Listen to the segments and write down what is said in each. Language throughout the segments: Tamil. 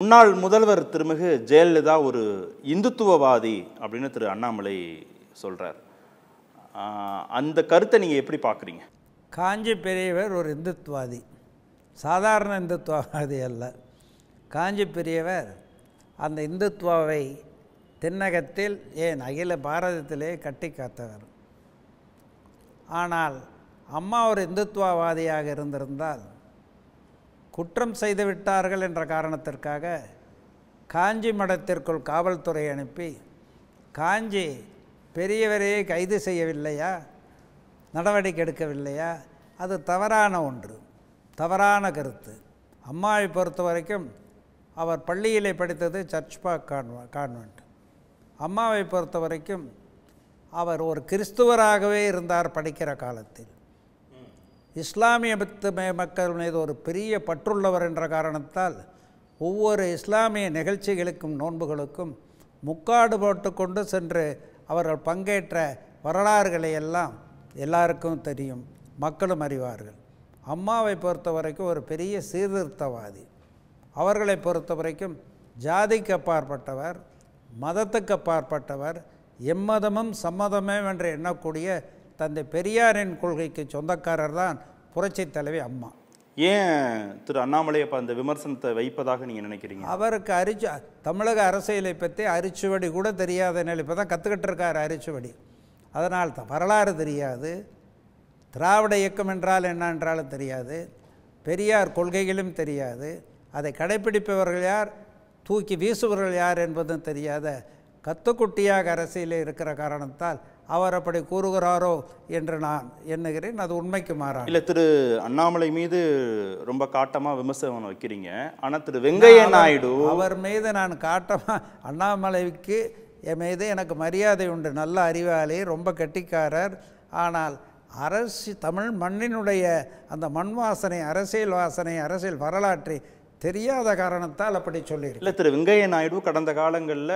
முன்னாள் முதல்வர் திருமிகு ஜெயலலிதா ஒரு இந்துத்துவவாதி அப்படின்னு திரு அண்ணாமலை சொல்கிறார் அந்த கருத்தை நீங்கள் எப்படி பார்க்குறீங்க? காஞ்சி பெரியவர் ஒரு இந்துத்துவாதி சாதாரண இந்துத்துவவாதி அல்ல. காஞ்சி பெரியவர் அந்த இந்துத்துவாவை தென்னகத்தில் ஏன் அகில பாரதத்திலே கட்டி காத்தவர். ஆனால் அம்மா ஒரு இந்துத்துவவாதியாக இருந்திருந்தால் குற்றம் செய்து விட்டார்கள் என்ற காரணத்திற்காக காஞ்சி மடத்திற்குள் காவல்துறை அனுப்பி காஞ்சி பெரியவரையே கைது செய்யவில்லையா? நடவடிக்கை எடுக்கவில்லையா? அது தவறான ஒன்று தவறான கருத்து. அம்மாவை பொறுத்த வரைக்கும் அவர் பள்ளியிலே படித்தது சர்ச் கான்வ கான்வெண்ட் அம்மாவை பொறுத்த வரைக்கும் அவர் ஒரு கிறிஸ்துவராகவே இருந்தார் படிக்கிற காலத்தில். இஸ்லாமிய பத்து மக்கள் மீது ஒரு பெரிய பற்றுள்ளவர் என்ற காரணத்தால் ஒவ்வொரு இஸ்லாமிய நிகழ்ச்சிகளுக்கும் நோன்புகளுக்கும் முக்காடு போட்டு கொண்டு சென்று அவர்கள் பங்கேற்ற வரலாறுகளை எல்லாம் எல்லாருக்கும் தெரியும். மக்களும் அறிவார்கள். அம்மாவை பொறுத்த வரைக்கும் ஒரு பெரிய சீர்திருத்தவாதி. அவர்களை பொறுத்த வரைக்கும் ஜாதிக்கு அப்பாற்பட்டவர் மதத்துக்கு அப்பாற்பட்டவர் எம்மதமும் சம்மதமே என்று எண்ணக்கூடிய தந்தை பெரியாரின் கொள்கைக்கு சொந்தக்காரர் தான் புரட்சித் தலைவி அம்மா. ஏன் திரு அண்ணாமலை அப்ப அந்த விமர்சனத்தை வைப்பதாக நீங்க நினைக்கிறீங்க? அவருக்கு அரிச்சு தமிழக அரசியலை பற்றி அரிச்சுவடி கூட தெரியாத நிலை இப்போ தான் கற்றுக்கிட்டு இருக்கார் அரிச்சுவடி. அதனால் தான் வரலாறு தெரியாது. திராவிட இயக்கம் என்றால் என்ன என்றாலும் தெரியாது. பெரியார் கொள்கைகளும் தெரியாது. அதை கடைப்பிடிப்பவர்கள் யார்? தூக்கி வீசுபவர்கள் யார் என்பதும் தெரியாத கத்துக்குட்டியாக அரசியலில் இருக்கிற காரணத்தால் அவர் அப்படி கூறுகிறாரோ என்று நான் எண்ணுகிறேன். அது உண்மைக்கு மாறான இல்ல திரு அண்ணாமலை மீது ரொம்ப காட்டமா விமர்சனம் வைக்கிறீங்க. ஆனா திரு வெங்கைய நாயுடு அவர் மீது நான் காட்டமா அண்ணாமலைக்கு என் மீது எனக்கு மரியாதை உண்டு. நல்ல அறிவாளி ரொம்ப கெட்டிக்காரர். ஆனால் அரசு தமிழ் மண்ணினுடைய அந்த மண் வாசனை அரசியல் வாசனை அரசியல் வரலாற்றை தெரியாத காரணத்தால் அப்படி சொல்லியிருக்கேன் இல்ல திரு வெங்கைய நாயுடு கடந்த காலங்கள்ல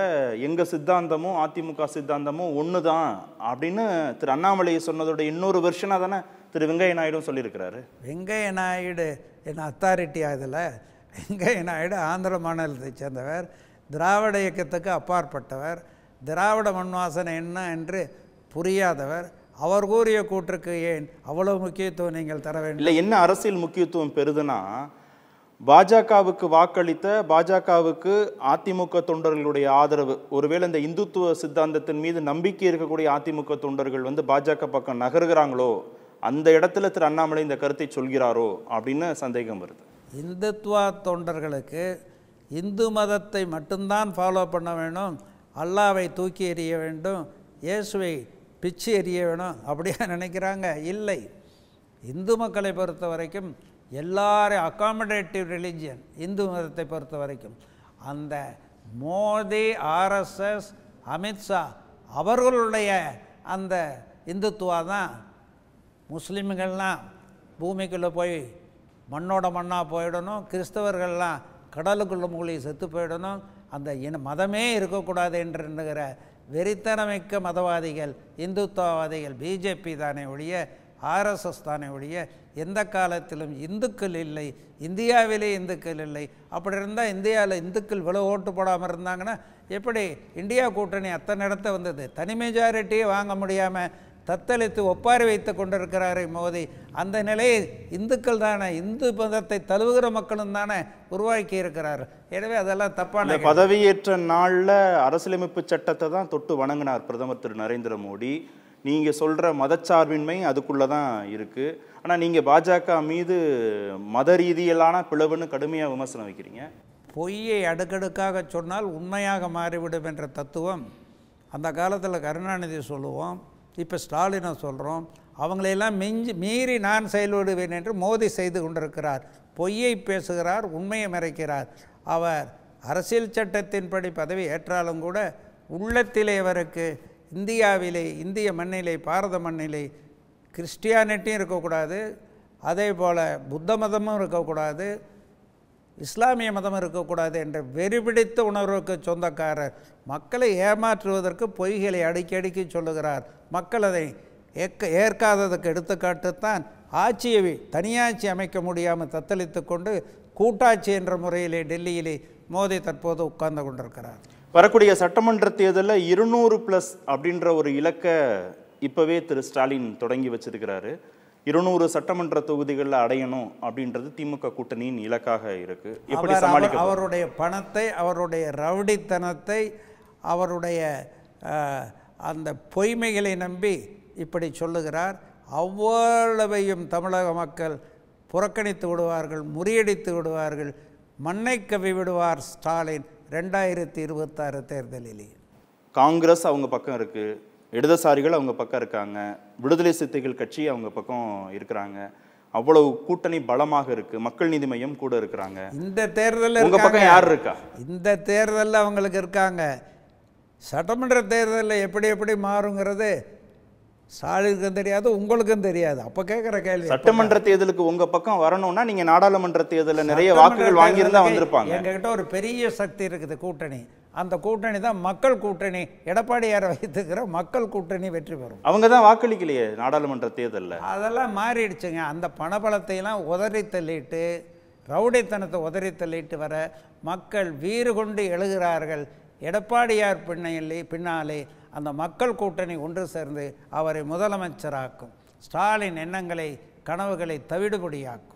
எங்க சித்தாந்தமும் அதிமுக சித்தாந்தமும் ஒண்ணுதான் அப்படின்னு திரு அண்ணாமலை சொன்னதோட இன்னொரு வெர்ஷனா தானே திரு வெங்கைய நாயுடும் சொல்லியிருக்கிறாரு. வெங்கைய நாயுடு என்ன அத்தாரிட்டி அதில் வெங்கைய நாயுடு ஆந்திர மாநிலத்தை சேர்ந்தவர் திராவிட இயக்கத்துக்கு அப்பாற்பட்டவர் திராவிட மண் வாசனை என்ன என்று புரியாதவர். அவர் கூறிய கூற்றுக்கு ஏன் அவ்வளவு முக்கியத்துவம் நீங்கள் தர வேண்டும்? இல்ல என்ன அரசியல் முக்கியத்துவம் பெறுதுன்னா பாஜகவுக்கு வாக்களித்த பாஜகவுக்கு அதிமுக தொண்டர்களுடைய ஆதரவு. ஒருவேளை இந்த இந்துத்துவ சித்தாந்தத்தின் மீது நம்பிக்கை இருக்கக்கூடிய அதிமுக தொண்டர்கள் வந்து பாஜக பக்கம் நகருகிறாங்களோ அந்த இடத்துல திரு அண்ணாமலை இந்த கருத்தை சொல்கிறாரோ அப்படின்னு சந்தேகம் வருது. இந்துத்துவா தொண்டர்களுக்கு இந்து மதத்தை மட்டும்தான் ஃபாலோ பண்ண வேணும் அல்லாவை தூக்கி எறிய வேண்டும் இயேசுவை பிச்சு எறிய வேணும் அப்படியா நினைக்கிறாங்க? இல்லை. இந்து மக்களை பொறுத்த வரைக்கும் எல்லாரும் அகாமடேட்டிவ் ரிலிஜியன் இந்து மதத்தை பொறுத்த வரைக்கும். அந்த மோடி ஆர்எஸ்எஸ் அமித்ஷா அவர்களுடைய அந்த இந்துத்துவா தான் முஸ்லீம்கள்லாம் பூமிக்குள்ளே போய் மண்ணோட மண்ணாக போயிடணும் கிறிஸ்தவர்கள்லாம் கடலுக்குள்ள மூழ்கி செத்து போயிடணும் அந்த இன மதமே இருக்கக்கூடாது என்றுங்கிற வெறித்தனமிக்க மதவாதிகள் இந்துத்துவவாதிகள் பிஜேபி தானே ஒழிய ஆர்எஸ்எஸ் தானே ஒழிய எந்த காலத்திலும் இந்துக்கள் இல்லை இந்தியாவிலே இந்துக்கள் இல்லை. அப்படி இருந்தால் இந்தியாவில் இந்துக்கள் இவ்வளோ ஓட்டு போடாமல் இருந்தாங்கன்னா எப்படி இந்தியா கூட்டணி அத்தனை இடத்த வந்தது? தனி மெஜாரிட்டியே வாங்க முடியாமல் தத்தளித்து ஒப்பாரி வைத்து கொண்டிருக்கிறாரே மோடி அந்த நிலையை இந்துக்கள் தானே இந்து மதத்தை தழுவுகிற மக்களும் தானே உருவாக்கி இருக்கிறார் எனவே அதெல்லாம் தப்பான பதவியேற்ற நாள்ல அரசியலமைப்பு சட்டத்தை தான் தொட்டு வணங்கினார் பிரதமர் திரு நரேந்திர மோடி. நீங்கள் சொல்கிற மதச்சார்பின்மை அதுக்குள்ளே தான் இருக்குது ஆனால் நீங்கள் பாஜக மீது மத ரீதியிலான பிளவுன்னு கடுமையாக விமர்சனம் வைக்கிறீங்க. பொய்யை அடுக்கடுக்காக சொன்னால் உண்மையாக மாறிவிடும் என்ற தத்துவம் அந்த காலத்தில் கருணாநிதி சொல்லுவோம் இப்போ ஸ்டாலினை சொல்கிறோம் அவங்களையெல்லாம் மிஞ்சி மீறி நான் செயல்படுவேன் என்று மோதி செய்து கொண்டிருக்கிறார். பொய்யை பேசுகிறார் உண்மையை மறைக்கிறார். அவர் அரசியல் சட்டத்தின்படி பதவி ஏற்றாலும் கூட உள்ளத்திலே அவருக்கு இந்தியாவிலே இந்திய மண்ணிலே பாரத மண்ணிலே கிறிஸ்டியானிட்டியும் இருக்கக்கூடாது. அதே போல் புத்த மதமும் இருக்கக்கூடாது. இஸ்லாமிய மதம் இருக்கக்கூடாது என்ற வெறிபிடித்த உணர்வுக்கு சொந்தக்காரர் மக்களை ஏமாற்றுவதற்கு பொய்களை அடிக்கடிக்கு சொல்லுகிறார். மக்கள் அதை ஏற்க ஏற்காததுக்கு எடுத்துக்காட்டுத்தான் ஆட்சியை தனியாட்சி அமைக்க முடியாமல் தத்தளித்து கொண்டு கூட்டாட்சி என்ற முறையிலே டெல்லியிலே மோடி தற்போது உட்கார்ந்து கொண்டிருக்கிறார். வரக்கூடிய சட்டமன்ற தேர்தலில் இருநூறு ப்ளஸ் அப்படின்ற ஒரு இலக்கை இப்போவே திரு ஸ்டாலின் தொடங்கி வச்சிருக்கிறாரு. இருநூறு சட்டமன்ற தொகுதிகளில் அடையணும் அப்படின்றது திமுக கூட்டணியின் இலக்காக இருக்கு. எப்படி சமாளிக்க அவர்- அவருடைய பணத்தை அவருடைய ரவுடித்தனத்தை அவருடைய அந்த பொய்மைகளை நம்பி இப்படி சொல்லுகிறார். அவ்வளவையும் தமிழக மக்கள் புறக்கணித்து விடுவார்கள் முறியடித்து விடுவார்கள் மண்ணை கவி விடுவார் ஸ்டாலின். ரெண்டாயிரத்தி இருபத்தாறு தேர்தலிலே. காங்கிரஸ் அவங்க பக்கம் இருக்கு இடதுசாரிகள் அவங்க பக்கம் இருக்காங்க விடுதலை சிறுத்தைகள் கட்சி அவங்க பக்கம் இருக்கிறாங்க. அவ்வளவு கூட்டணி பலமாக இருக்கு மக்கள் நீதி மையம் கூட இருக்கிறாங்க. இந்த தேர்தலில் உங்க பக்கம் யார் இருக்கா? இந்த தேர்தலில் அவங்களுக்கு இருக்காங்க. சட்டமன்ற தேர்தலில் எப்படி எப்படி மாறுங்கிறது ஸ்டாலினுக்கும் தெரியாது உங்களுக்கும் தெரியாது. அப்போ கேட்குற கேள்வி சட்டமன்ற தேர்தலுக்கு உங்க பக்கம் வரணும்னா நீங்க நாடாளுமன்ற தேர்தலில் நிறைய வாக்குகள் வாங்கியிருந்தா வந்திருப்பாங்க. எங்ககிட்ட ஒரு பெரிய சக்தி இருக்குது கூட்டணி. அந்த கூட்டணி தான் மக்கள் கூட்டணி. எடப்பாடியாரை வைத்துக்கிற மக்கள் கூட்டணி வெற்றி பெறும். அவங்க தான் வாக்களிக்கலையே நாடாளுமன்ற தேர்தல்ல. அதெல்லாம் மாறிடுச்சுங்க. அந்த பணபலத்தையெல்லாம் உதறி தள்ளிட்டு ரவுடித்தனத்தை உதறி தள்ளிட்டு வர மக்கள் வீறு கொண்டு எழுகிறார்கள். எடப்பாடியார் பின்னையிலே பின்னாலே அந்த மக்கள் கூட்டணி ஒன்று சேர்ந்து அவரை முதலமைச்சராக்கும். ஸ்டாலின் எண்ணங்களை கனவுகளை தவிடுபடியாக்கும்.